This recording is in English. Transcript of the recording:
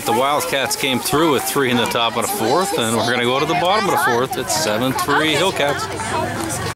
right, the Wildcats came through with three in the top of the fourth, and we're going to go to the bottom of the fourth. It's 7-3 Hillcats.